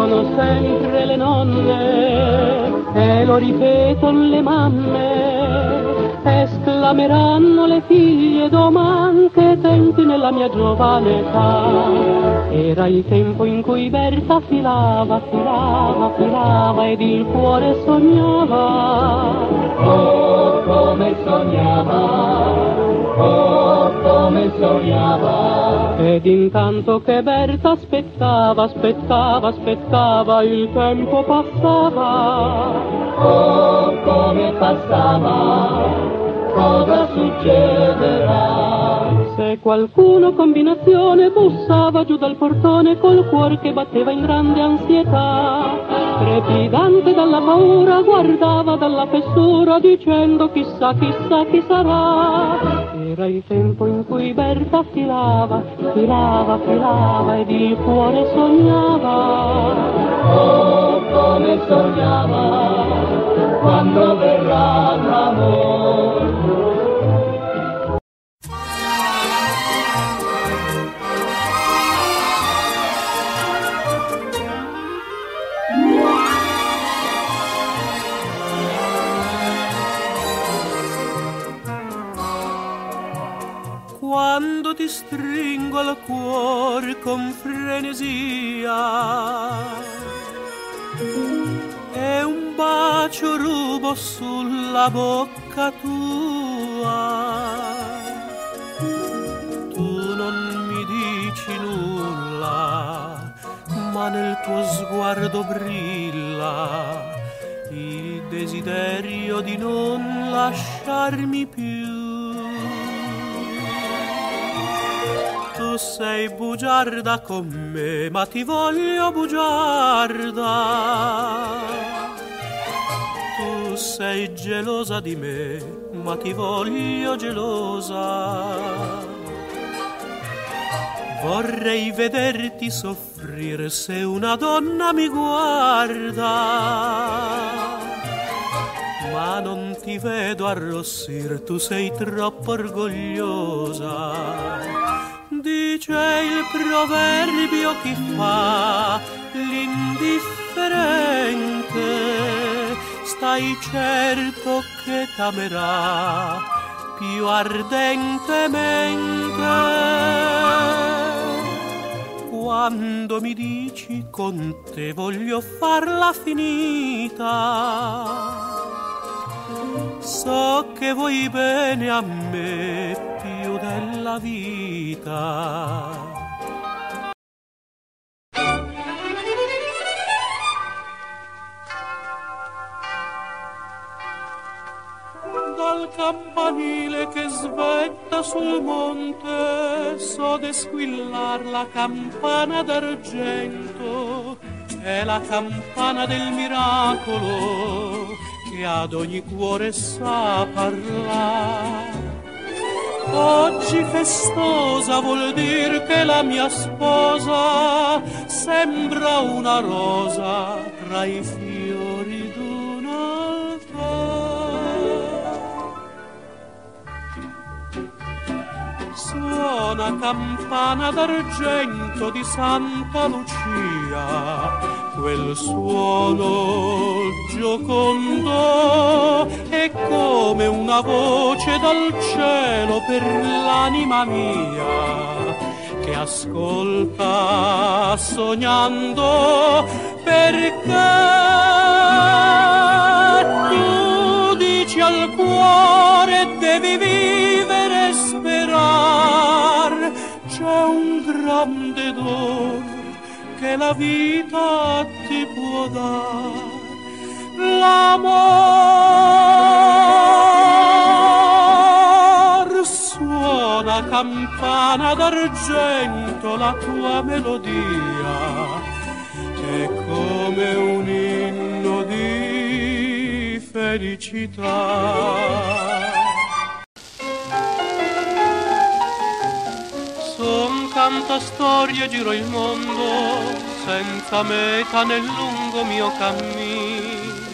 dicono sempre le nonne e lo ripetono le mamme, esclameranno le figlie domani tempi nella mia giovane età. Era il tempo in cui Berta filava, filava, filava ed il cuore sognava. Oh, come sognava, oh, come sognava. Ed intanto che Berta aspettava, aspettava, aspettava, il tempo passava. Oh, come passava, cosa succederà? Se qualcuno combinazione bussava giù dal portone col cuore che batteva in grande ansietà, trepidante dalla paura guardava dalla fessura dicendo chissà chissà chi sarà. Era il tempo in cui Berta filava, filava, filava ed il cuore sognava. Oh, come sognava, quando verrà l'amore. Stringo al cuore con frenesia e un bacio rubo sulla bocca tua. Tu non mi dici nulla, ma nel tuo sguardo brilla il desiderio di non lasciarmi più. Sei bugiarda con me, ma ti voglio bugiarda. Tu sei gelosa di me, ma ti voglio gelosa. Vorrei vederti soffrire se una donna mi guarda, ma non ti vedo arrossir, tu sei troppo orgogliosa. Dice il proverbio chi fa l'indifferente, stai certo che t'amerà più ardentemente. Quando mi dici con te voglio farla finita, so che vuoi bene a me più della vita. Dal campanile che svetta sul monte so de squillar la campana d'argento, è la campana del miracolo che ad ogni cuore sa parlare. Oggi festosa vuol dire che la mia sposa sembra una rosa tra i fiori Suona campana d'argento di Santa Lucia, quel suono giocondo è come una voce dal cielo per l'anima mia che ascolta sognando perché tu dici al cuore devi vivere e sperar un grande dono che la vita ti può dare l'amor suona campana d'argento la tua melodia è come un inno di felicità Son canta storie, giro il mondo, senza meta nel lungo mio cammin.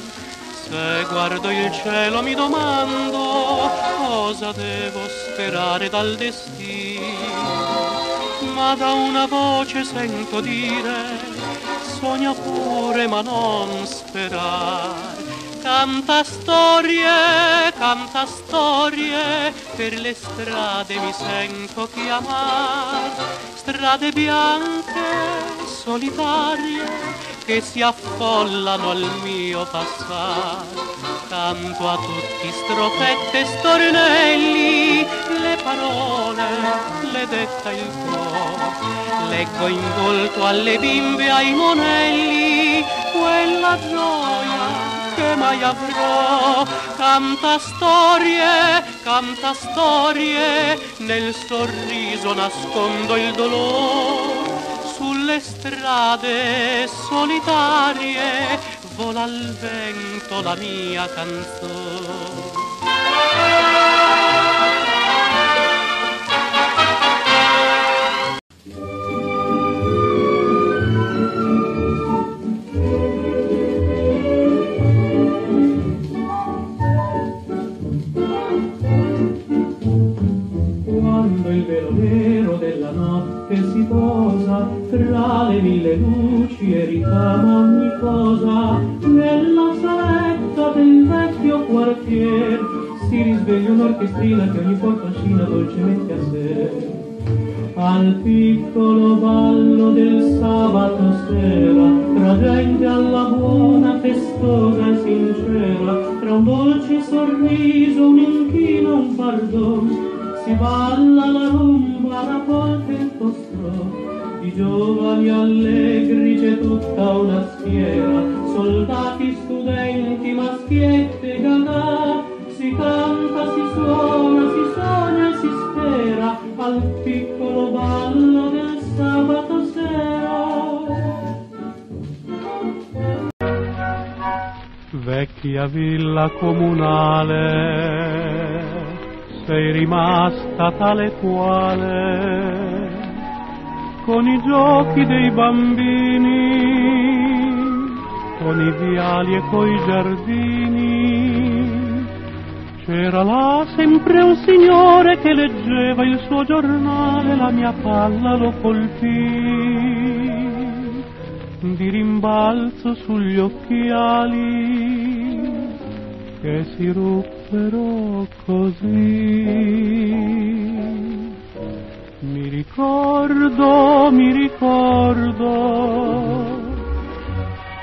Se guardo il cielo mi domando cosa devo sperare dal destino. Ma da una voce sento dire, sogna pure ma non sperar. Canta storie, canta storie, per le strade mi sento chiamar, strade bianche, solitarie, che si affollano al mio passar. Canto a tutti strofette e stornelli, le parole le detta il cuore, leggo in volto alle bimbe ai monelli quella gioia che mai avrò. Canta storie, canta storie, nel sorriso nascondo il dolore. Sulle strade solitarie vola al vento la mia canzone. Tra le mille luci e ricama ogni cosa. Nella saletta del vecchio quartier si risveglia un'orchestrina che ogni po' trascina dolcemente a sé. Al piccolo ballo del sabato sera tra gente alla buona festosa e sincera tra un dolce sorriso un inchino un pardon si balla la rumba la volte il tostro di giovani allegri c'è tutta una schiera, soldati, studenti, maschiette, gadà, si canta, si suona, si sogna e si spera al piccolo ballo del sabato sera. Vecchia villa comunale, sei rimasta tale quale con i giochi dei bambini, con i viali e coi giardini. C'era là sempre un signore che leggeva il suo giornale, la mia palla lo colpì di rimbalzo sugli occhiali che si ruppero così. Ricordo, mi ricordo,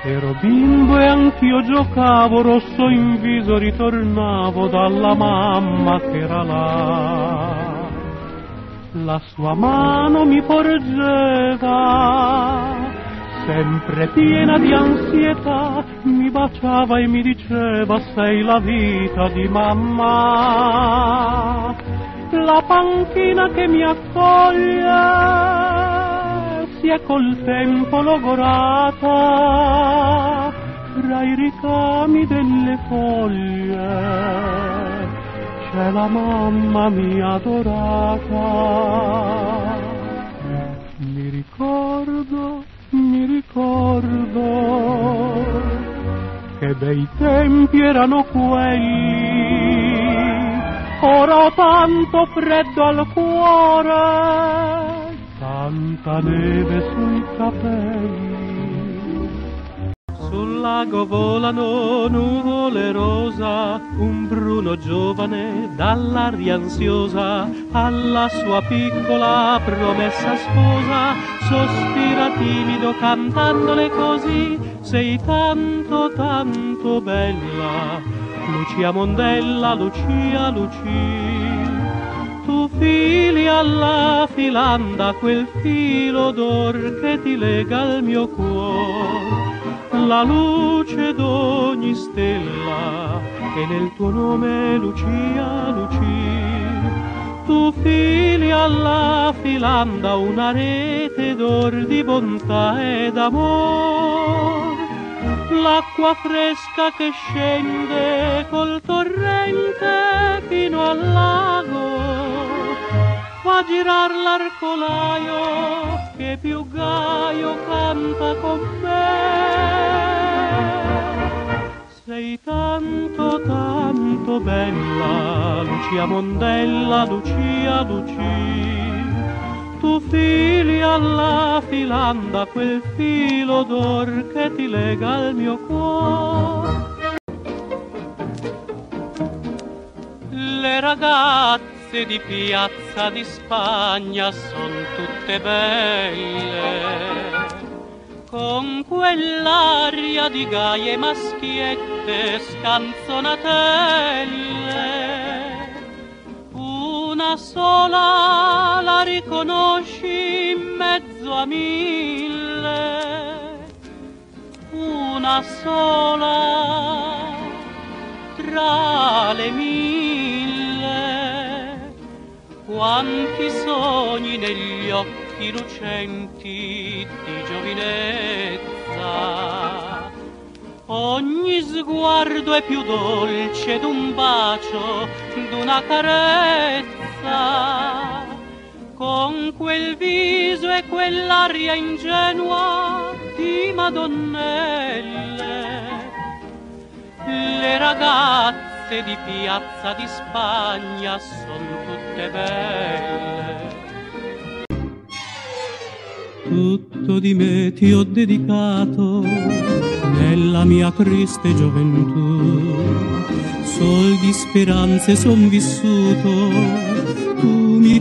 ero bimbo e anch'io giocavo, rosso in viso ritornavo dalla mamma che era là. La sua mano mi porgeva, sempre piena di ansietà, mi baciava e mi diceva sei la vita di mamma la panchina che mi accoglie. Si è col tempo logorata tra i ricami delle foglie. C'è la mamma mia adorata. Mi ricordo mi ricordo che bei tempi erano quelli ho tanto freddo al cuore, tanta neve sui capelli. Sul lago volano nuvole rosa, un bruno giovane dall'aria ansiosa alla sua piccola promessa sposa, sospira timido cantandole così, sei tanto tanto bella Lucia Mondella, Lucia, Lucia, tu fili alla filanda quel filo d'or che ti lega al mio cuore, la luce d'ogni stella che nel tuo nome Lucia, Lucia, tu fili alla filanda una rete d'or di bontà ed amore l'acqua fresca che scende col torrente fino al lago. Fa girar l'arcolaio che più gaio canta con me. Sei tanto tanto bella Lucia Mondella Lucia Lucia fili alla filanda quel filo d'or che ti lega al mio cuore. Le ragazze di piazza di Spagna sono tutte belle, con quell'aria di gaie maschiette scanzonatelle una sola la riconosci in mezzo a mille, una sola tra le mille. Quanti sogni negli occhi lucenti di giovinezza Ogni sguardo è più dolce d'un bacio, d'una carezza. Con quel viso e quell'aria ingenua di madonnelle. Le ragazze di piazza di Spagna sono tutte belle. Tutto di me ti ho dedicato nella mia triste gioventù. Sol di speranze son vissuto,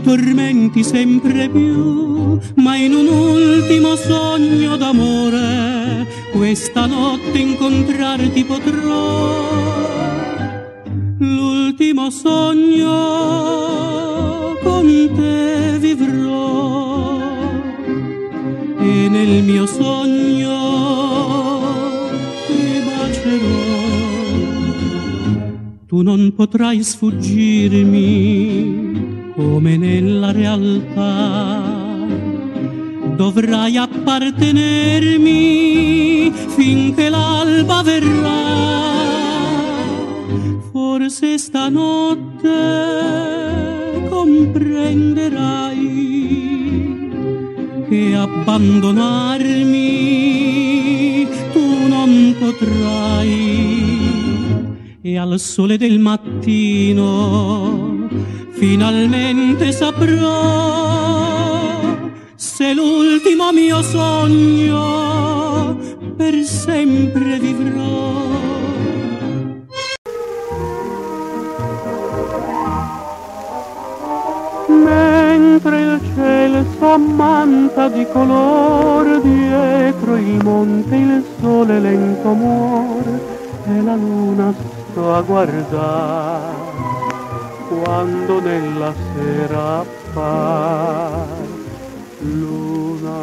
tormenti sempre più, ma in un ultimo sogno d'amore questa notte incontrarti potrò. L'ultimo sogno con te vivrò. E nel mio sogno tu non potrai sfuggirmi come nella realtà. Dovrai appartenermi finché l'alba verrà. Forse stanotte comprenderai che abbandonarmi tu non potrai e al sole del mattino finalmente saprò se l'ultimo mio sogno per sempre vivrò. Mentre il cielo s'ammanta di color dietro il monte il sole lento muore e la luna sto a guardare quando nella sera appare luna,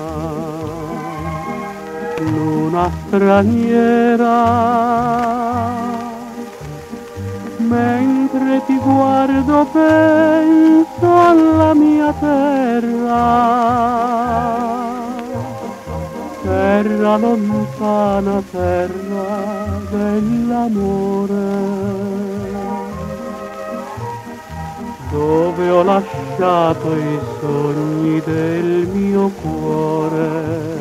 luna straniera. Mentre ti guardo penso alla mia terra, terra lontana, terra dell'amore dove ho lasciato i sogni del mio cuore.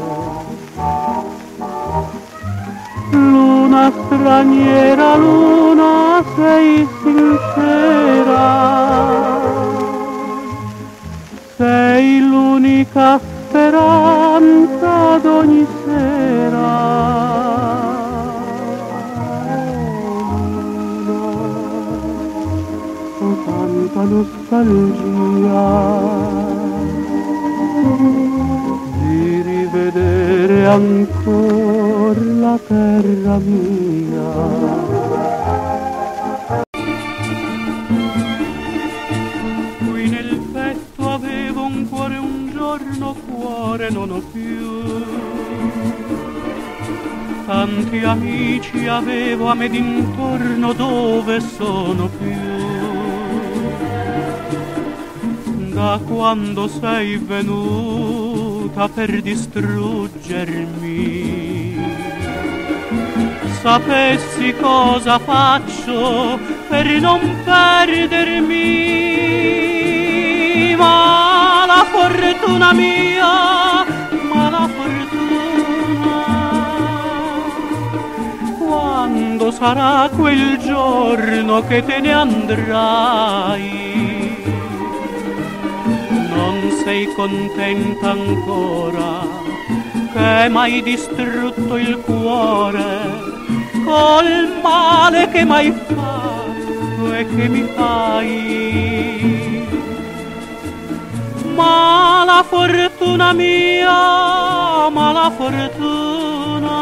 Luna straniera, luna sei sincera, nostalgia di rivedere ancora la terra mia. Qui nel petto avevo un cuore, un giorno cuore non ho più. Tanti amici avevo a me d'intorno dove sono più da quando sei venuta per distruggermi. Sapessi cosa faccio per non perdermi, ma la fortuna mia, ma la fortuna, quando sarà quel giorno che te ne andrai? Sei contenta ancora, che m'hai distrutto il cuore col male che m'hai fatto e che mi fai. Ma la fortuna mia, ma la fortuna,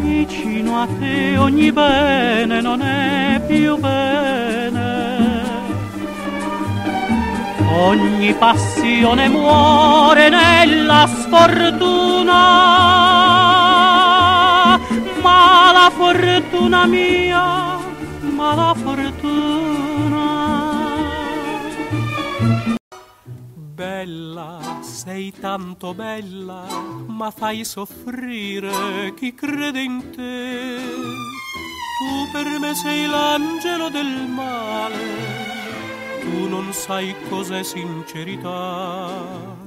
vicino a te ogni bene non è più bene. Ogni passione muore nella sfortuna ma la fortuna mia, ma la fortuna. Bella, sei tanto bella, ma fai soffrire chi crede in te. Tu per me sei l'angelo del male, tu non sai cos'è sincerità.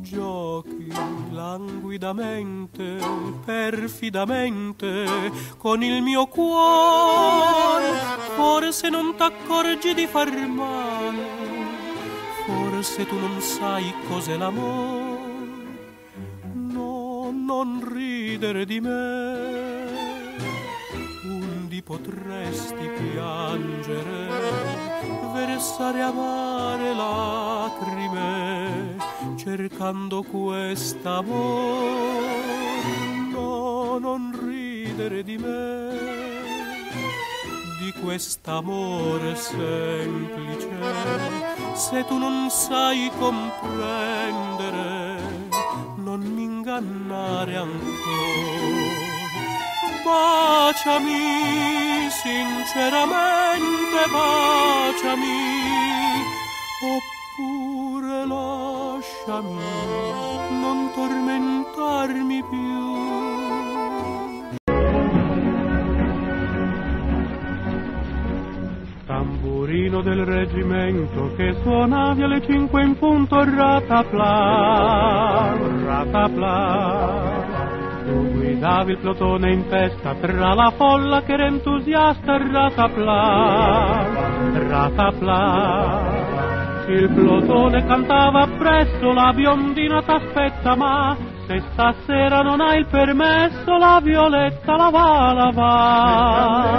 Giochi languidamente, perfidamente con il mio cuore, forse non t'accorgi di far male, forse tu non sai cos'è l'amore. No, non ridere di me, undi potresti piangere, versare amare lacrime cercando quest'amore. No, non ridere di me, di quest'amore semplice, se tu non sai comprendere, non mi ingannare ancora. Baciami, sinceramente baciami, oppure lasciami non tormentarmi più. Tamburino del reggimento che suonavi alle cinque in punto, ratapla, ratapla. Tu guidavi il plotone in testa tra la folla che era entusiasta, ratapla, ratapla. Il plotone cantava appresso, la biondina t'aspetta, ma se stasera non hai il permesso, la violetta la va, la va.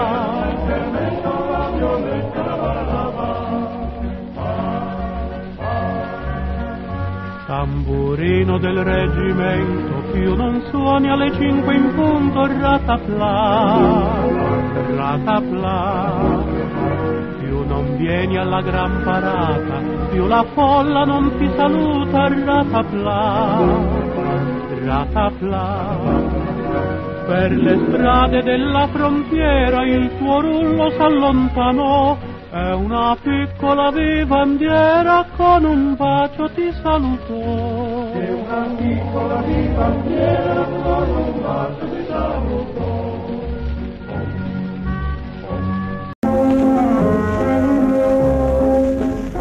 Tamburino del reggimento, più non suoni alle cinque in punto, ratapla, ratapla. Più non vieni alla gran parata, più la folla non ti saluta, ratapla, ratapla. Per le strade della frontiera il tuo rullo s'allontanò, è una piccola vivandiera con un bacio ti salutò. È una piccola vivandiera con un bacio ti salutò.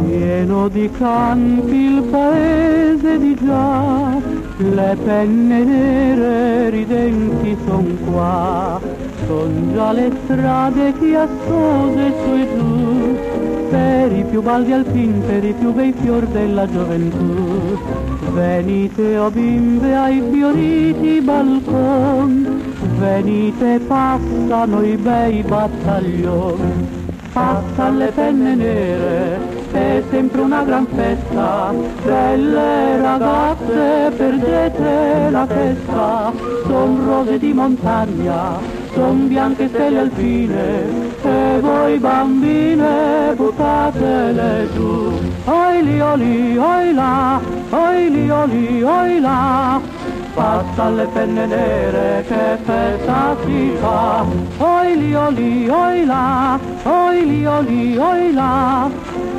Pieno di canti il paese di già, le penne nere ridenti son qua, son già le strade chiassose su e giù, per i più baldi alpin, per i più bei fior della gioventù. Venite o oh bimbe ai fioriti balconi, venite passano i bei battaglioni, passa le penne nere, è sempre una gran festa, belle ragazze perdete la testa, son rose di montagna, son bianche stelle alpine, e voi bambine buttatele giù, oi li oli, oi là, oi li oli, oi là, passa le penne nere che festa si fa, oi li oli, oi là, oi li oli, oi là,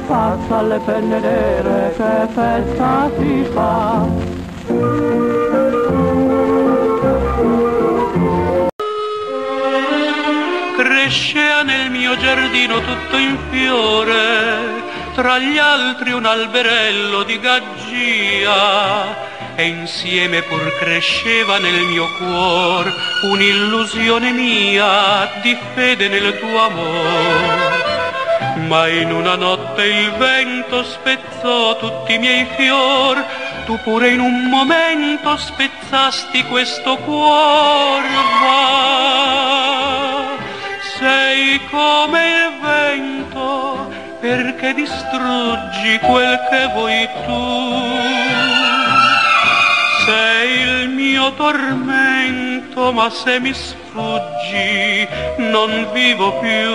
passa le penne nere che festa si fa. Giardino tutto in fiore, tra gli altri un alberello di gaggia e insieme pur cresceva nel mio cuor un'illusione mia di fede nel tuo amor. Ma in una notte il vento spezzò tutti i miei fior, tu pure in un momento spezzasti questo cuor, va. Come il vento perché distruggi quel che vuoi tu sei il mio tormento, ma se mi sfuggi non vivo più.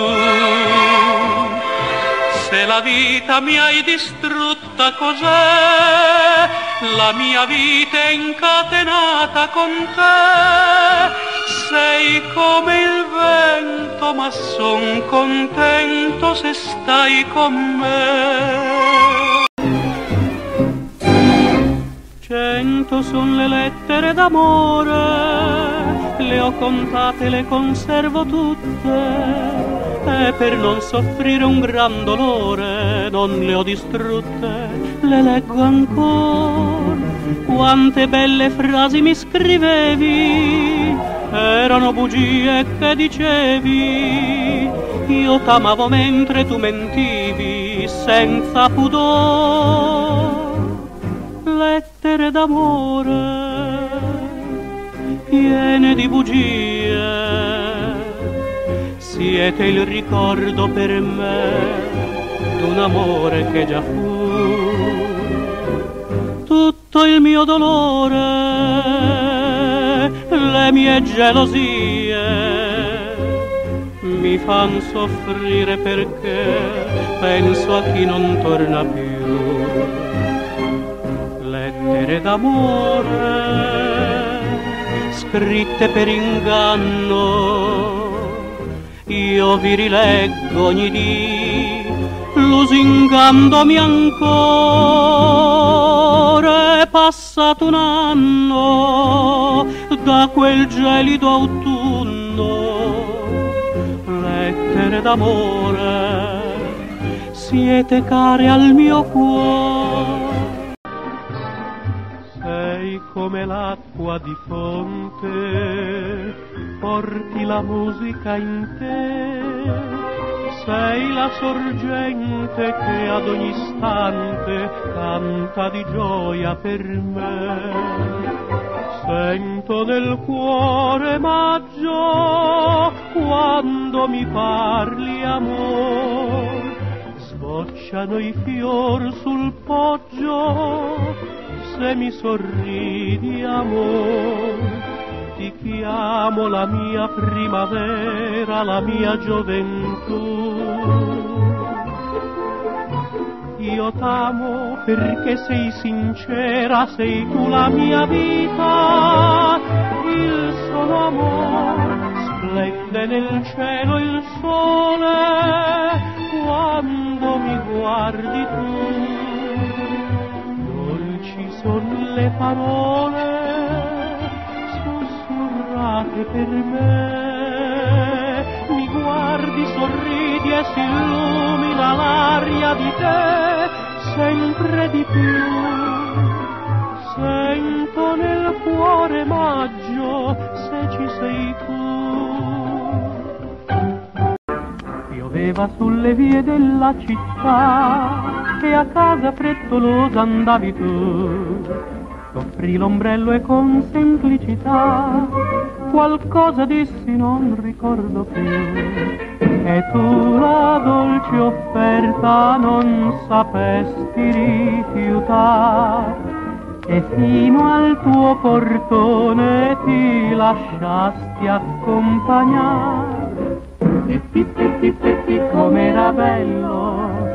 Se la vita mi hai distrutta, cos'è? La mia vita è incatenata con te. Sei come il vento, ma son contento se stai con me. Cento son le lettere d'amore, le ho contate, le conservo tutte, e per non soffrire un gran dolore non le ho distrutte, le leggo ancora. Quante belle frasi mi scrivevi, erano bugie che dicevi, io t'amavo mentre tu mentivi senza pudore lettere d'amore piene di bugie. Siete il ricordo per me d'un amore che già fu. Mio dolore, le mie gelosie mi fan soffrire perché penso a chi non torna più. Lettere d'amore scritte per inganno io vi rileggo ogni dì lusingandomi ancora passato un anno da quel gelido autunno lettere d'amore siete care al mio cuore come l'acqua di fonte, porti la musica in te. Sei la sorgente che ad ogni istante canta di gioia per me. Sento nel cuore maggio quando mi parli amor. Sbocciano i fior sul poggio se mi sorridi amor, ti chiamo la mia primavera, la mia gioventù. Io t'amo perché sei sincera, sei tu la mia vita, il solo amor, splende nel cielo il sole, quando mi guardi tu son le parole sussurrate per me. Mi guardi, sorridi e si illumina l'aria di te sempre di più. Sento nel cuore maggio se ci sei tu. Pioveva sulle vie della città che a casa frettolosa andavi tu. T'offrì l'ombrello e con semplicità qualcosa dissi non ricordo più. E tu la dolce offerta non sapesti rifiutare. E fino al tuo portone ti lasciasti accompagnare. E ti, ti, ti, com'era bello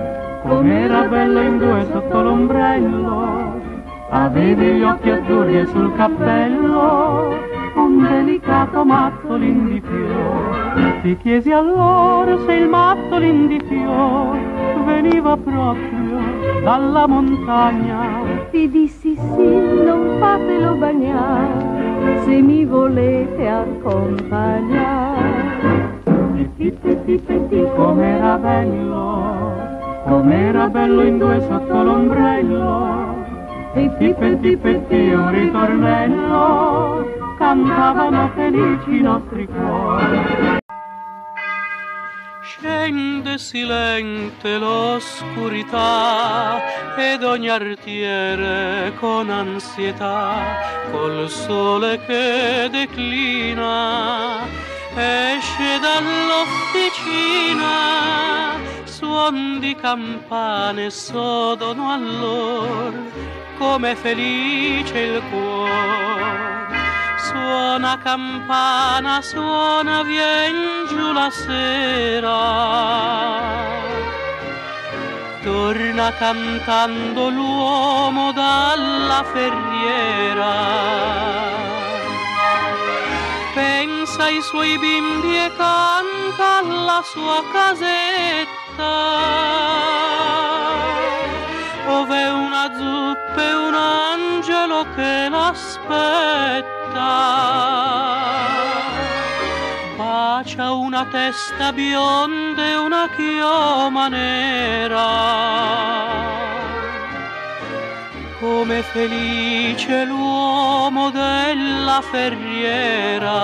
com'era bello in due sotto l'ombrello, avevi gli occhi azzurri e sul cappello un delicato mattolin di fior. Ti chiesi allora se il mattolin di fior veniva proprio dalla montagna. Ti dissi sì, non fatelo bagnare, se mi volete accompagnare. Ti, ti, ti, ti, ti, com'era bello com'era bello in due sotto l'ombrello, e tippetti petti un ritornello, cantavano felici i nostri cuori. rende silente l'oscurità ed ogni artiere con ansietà col sole che declina esce dall'officina suon di campane sodono allor come felice il cuore Suona campana, suona, vien giù la sera. Torna cantando l'uomo dalla ferriera. Pensa ai suoi bimbi e canta alla sua casetta ove una zuppa e un angelo che l'aspetta bacia una testa bionda e una chioma nera. Come felice l'uomo della ferriera.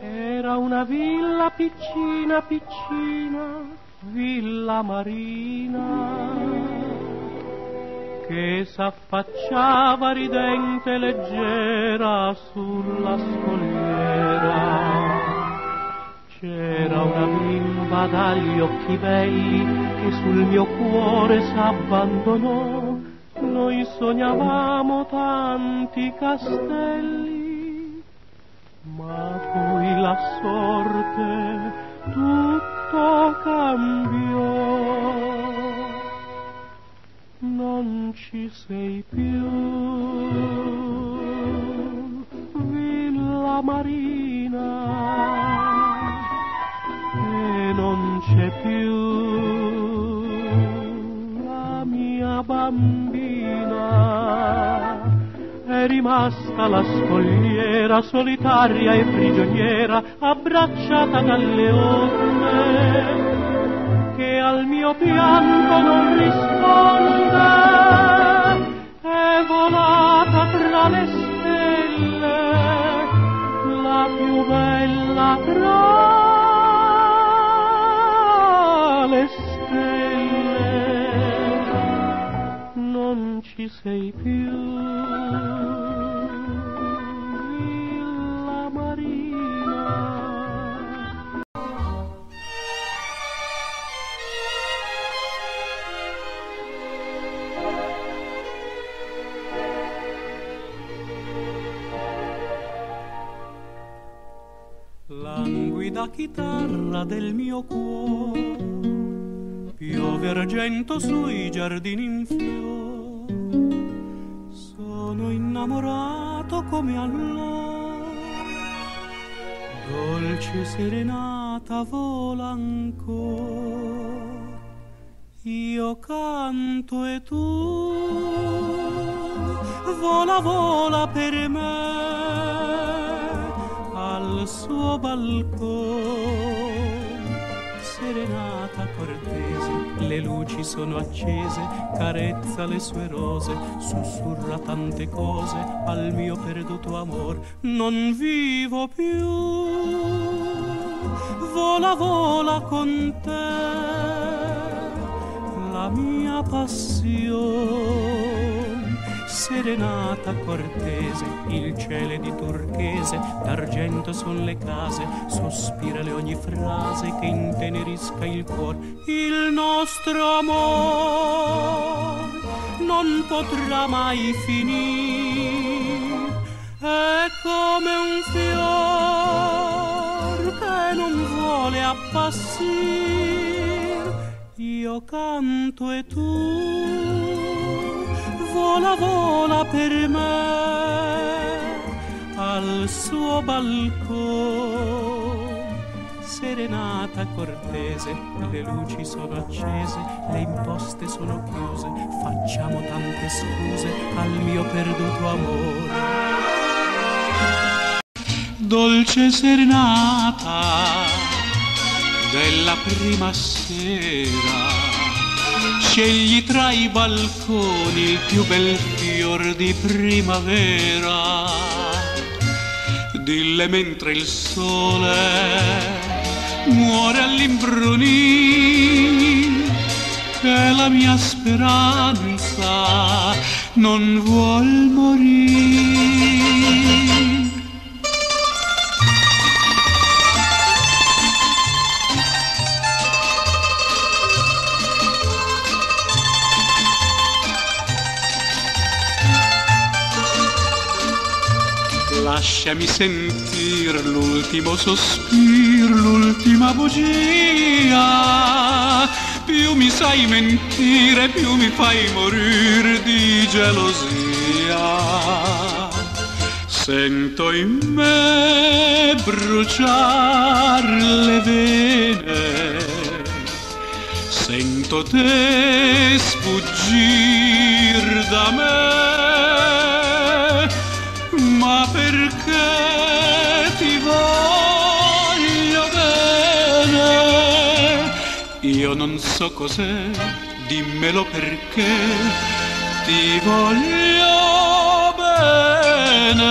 Era una villa piccina piccina villa marina che s'affacciava ridente leggera sulla scogliera. C'era una bimba dagli occhi belli che sul mio cuore s'abbandonò. Noi sognavamo tanti castelli, ma poi la sorte tutto cambiò non ci sei più. Villa Marina e non c'è più la mia bambina. È rimasta la scogliera solitaria e prigioniera, abbracciata dalle onde che al mio pianto non risponde, è volata tra le stelle, chitarra del mio cuore, piove argento sui giardini in fiore, sono innamorato come allora, dolce serenata vola ancora, io canto e tu vola vola per me suo balcone. Serenata cortese, le luci sono accese, carezza le sue rose, sussurra tante cose al mio perduto amor. Non vivo più, vola, vola con te, la mia passione serenata cortese, il cielo è di turchese, d'argento son le case, sospirale ogni frase che intenerisca il cuore. Il nostro amor non potrà mai finire, è come un fior che non vuole appassire. Io canto e tu vola vola per me al suo balcone serenata cortese le luci sono accese le imposte sono chiuse facciamo tante scuse al mio perduto amore. Dolce serenata della prima sera Scegli tra i balconi il più bel fior di primavera. dille mentre il sole muore all'imbrunì che la mia speranza non vuol morire. Lasciami sentir l'ultimo sospiro, l'ultima bugia. Più mi sai mentire, più mi fai morire di gelosia. Sento in me bruciar le vene, sento te sfuggir da me Io non so cos'è, dimmelo perché ti voglio bene.